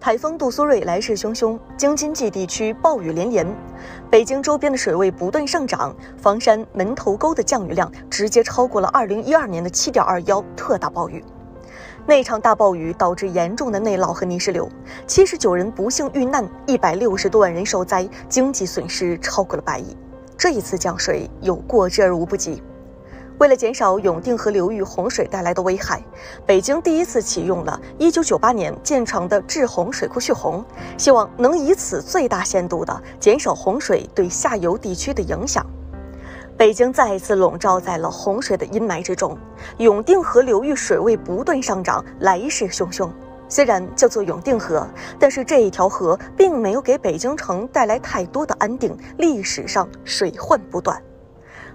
台风杜苏芮来势汹汹，京津冀地区暴雨连连，北京周边的水位不断上涨，房山门头沟的降雨量直接超过了2012年的7.21特大暴雨。那场大暴雨导致严重的内涝和泥石流，79人不幸遇难，160多万人受灾，经济损失超过了百亿。这一次降水有过之而无不及。为了减少永定河流域洪水带来的危害，北京第一次启用了1998年建成的滞洪水库蓄洪，希望能以此最大限度地减少洪水对下游地区的影响。北京再一次笼罩在了洪水的阴霾之中，永定河流域水位不断上涨，来势汹汹。虽然叫做永定河，但是这一条河并没有给北京城带来太多的安定，历史上水患不断。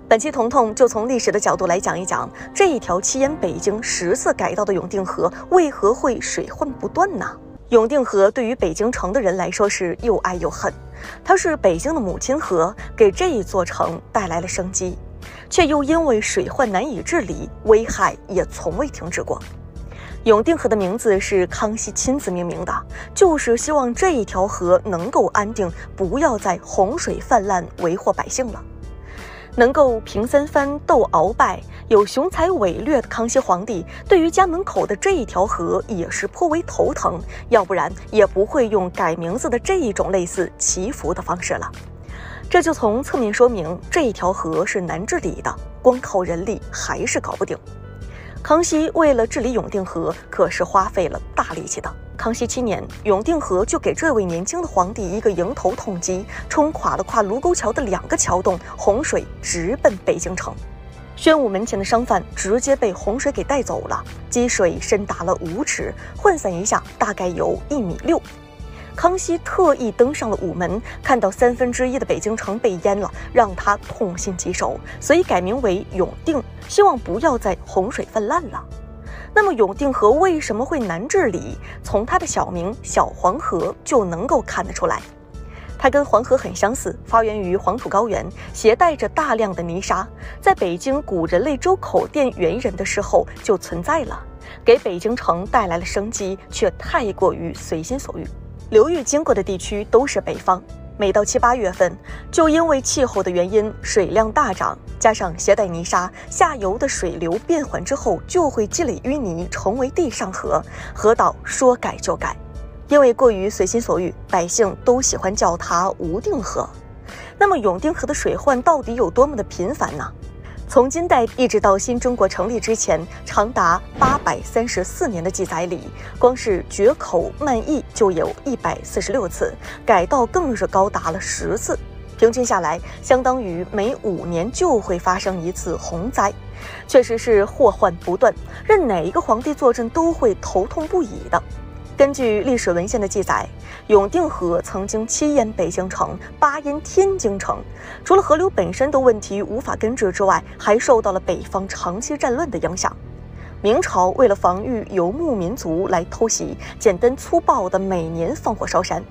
本期彤彤就从历史的角度来讲一讲这一条起沿北京十次改道的永定河为何会水患不断呢？永定河对于北京城的人来说是又爱又恨，它是北京的母亲河，给这一座城带来了生机，却又因为水患难以治理，危害也从未停止过。永定河的名字是康熙亲自命名的，就是希望这一条河能够安定，不要再洪水泛滥，为祸百姓了。能够平三藩斗鳌拜，有雄才伟略的康熙皇帝，对于家门口的这一条河也是颇为头疼，要不然也不会用改名字的这一种类似祈福的方式了。这就从侧面说明这一条河是难治理的，光靠人力还是搞不定。康熙为了治理永定河，可是花费了大力气的。康熙七年，永定河就给这位年轻的皇帝一个迎头痛击，冲垮了跨卢沟桥的两个桥洞，洪水直奔北京城。宣武门前的商贩直接被洪水给带走了，积水深达了五尺，涣散一下大概有一米六。康熙特意登上了午门，看到三分之一的北京城被淹了，让他痛心疾首，所以改名为永定，希望不要再洪水泛滥了。那么永定河为什么会难治理？从它的小名小黄河就能够看得出来。它跟黄河很相似，发源于黄土高原，携带着大量的泥沙，在北京古人类周口店猿人的时候就存在了，给北京城带来了生机，却太过于随心所欲。流域经过的地区都是北方，每到七八月份，就因为气候的原因，水量大涨，加上携带泥沙，下游的水流变缓之后，就会积累淤泥，成为地上河，河道说改就改。因为过于随心所欲，百姓都喜欢叫它无定河。那么永定河的水患到底有多么的频繁呢？从金代一直到新中国成立之前，长达八百三十四年的记载里，光是决口漫溢就有一百四十六次，改道更是高达了十次，平均下来，相当于每五年就会发生一次洪灾，确实是祸患不断，任哪一个皇帝坐镇都会头痛不已的。根据历史文献的记载，永定河曾经七淹北京城，八淹天津城。除了河流本身的问题无法根治之外，还受到了北方长期战乱的影响。明朝为了防御游牧民族来偷袭，简单粗暴的每年放火烧山。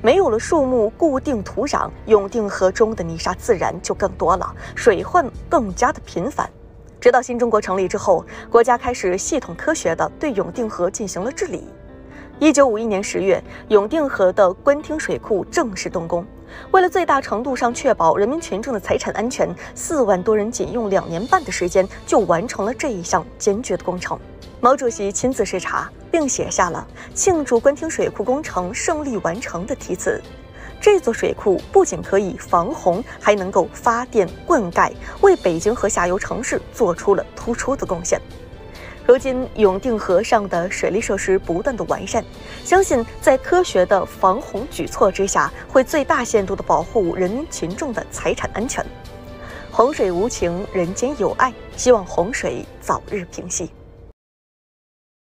没有了树木固定土壤，永定河中的泥沙自然就更多了，水患更加的频繁。直到新中国成立之后，国家开始系统科学的对永定河进行了治理。一九五一年十月，永定河的官厅水库正式动工。为了最大程度上确保人民群众的财产安全，四万多人仅用两年半的时间就完成了这一项艰巨的工程。毛主席亲自视察，并写下了庆祝官厅水库工程胜利完成的题词。这座水库不仅可以防洪，还能够发电灌溉，为北京和下游城市做出了突出的贡献。如今永定河上的水利设施不断的完善，相信在科学的防洪举措之下，会最大限度的保护人民群众的财产安全。洪水无情，人间有爱，希望洪水早日平息。